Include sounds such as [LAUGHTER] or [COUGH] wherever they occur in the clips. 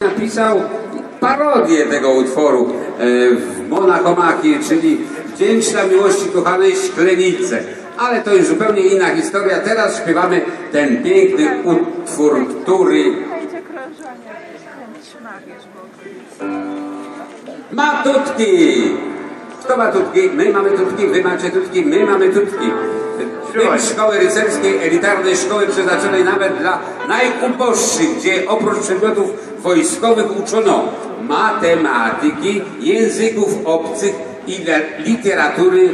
napisał parodię tego utworu e, w Monakomachii, czyli Wdzięczna miłości kochanej Szklenicy. Ale to już zupełnie inna historia. Teraz śpiewamy ten piękny utwór, który Słuchajcie krążenia, ten trzymawiesz, bo ma tutki. Kto ma tutki? My mamy tutki, wy macie tutki, my mamy tutki. Tym szkoły rycerskiej, elitarnej szkoły przeznaczonej nawet dla najuboższych, gdzie oprócz przedmiotów wojskowych uczono matematyki, języków obcych i literatury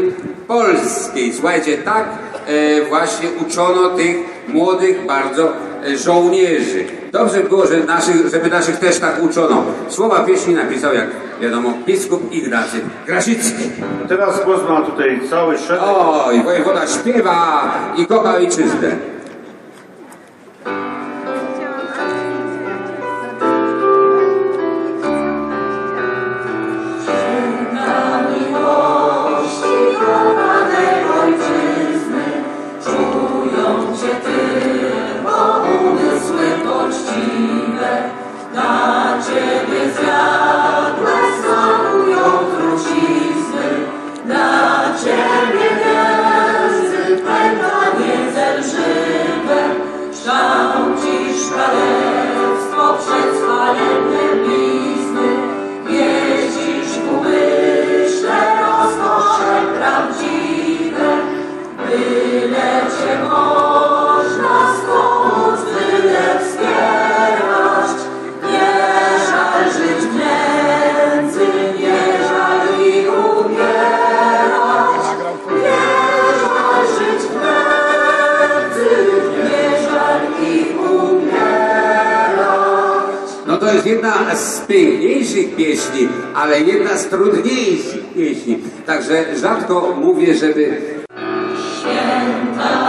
polskiej. Słuchajcie, tak e, właśnie uczono tych młodych bardzo e, żołnierzy. Dobrze by było, że naszych, żeby naszych też tak uczono. Słowa pieśni napisał, jak wiadomo, biskup Ignacy Grasicki. Teraz głos ma tutaj cały szereg. Oj, wojewoda śpiewa i kocha ojczyznę. Jest jedna z piękniejszych pieśni, ale jedna z trudniejszych pieśni. Także rzadko mówię, żeby Święta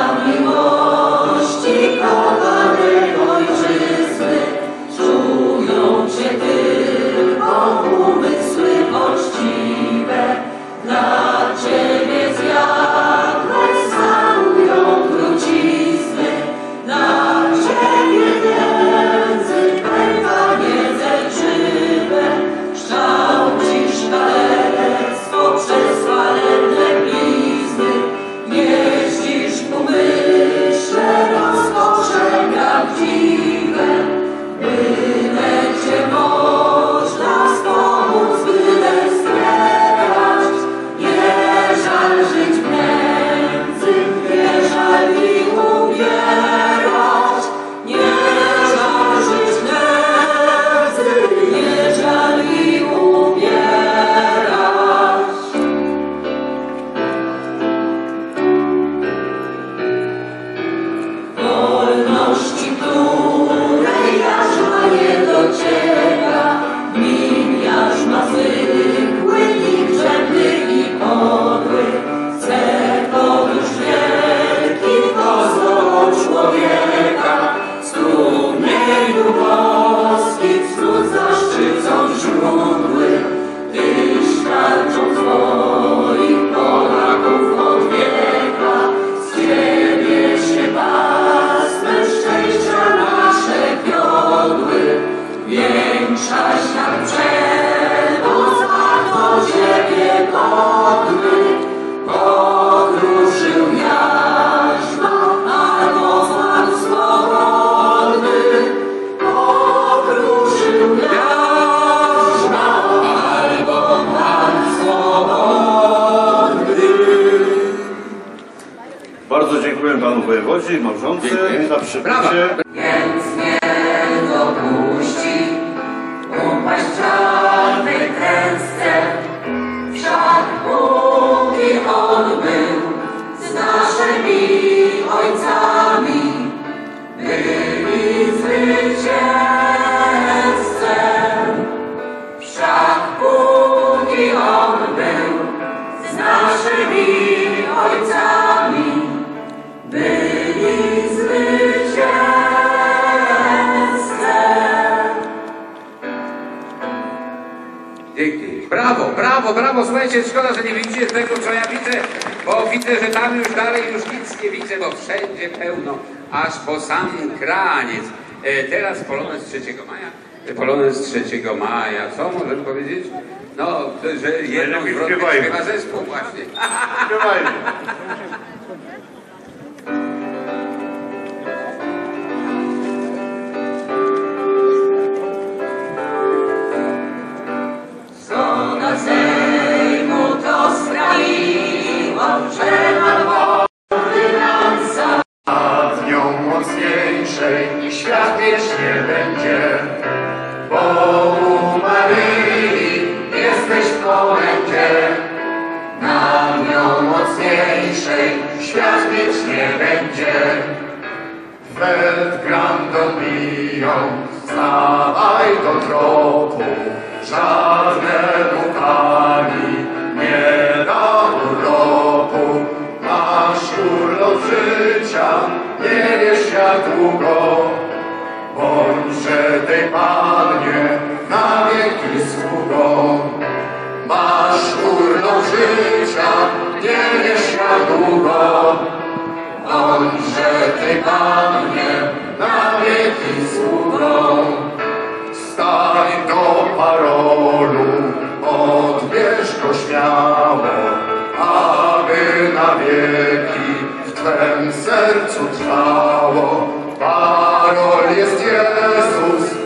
dziękuję panu wojewodzie i małżonce za przybycie. Brawo, brawo. Słuchajcie, szkoda, że nie widzicie tego, co ja widzę, bo widzę, że tam już dalej już nic nie widzę, bo wszędzie pełno, aż po sam kraniec. E, teraz polonez 3 maja Polonez 3 maja. Co możemy powiedzieć? No, że jedną zwrotkę śpiewa zespół właśnie. Śpiewajmy. [LAUGHS] stawaj do tropu, żadnemu kali nie da urlopu. Masz urlop życia, nie wiesz jak długo, bądźże tej Pannie na wieki sługą. Masz urlop życia, nie wiesz jak długo, bądźże tej Pannie na wieki sługą. Stań do parolu, odbierz go śmiało, aby na wieki w Twem sercu trwało. Parol jest Jezus,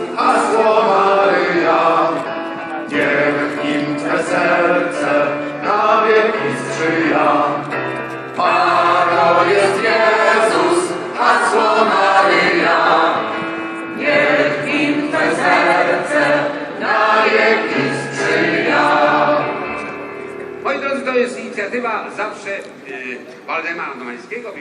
Zawsze y, Waldemara Domańskiego.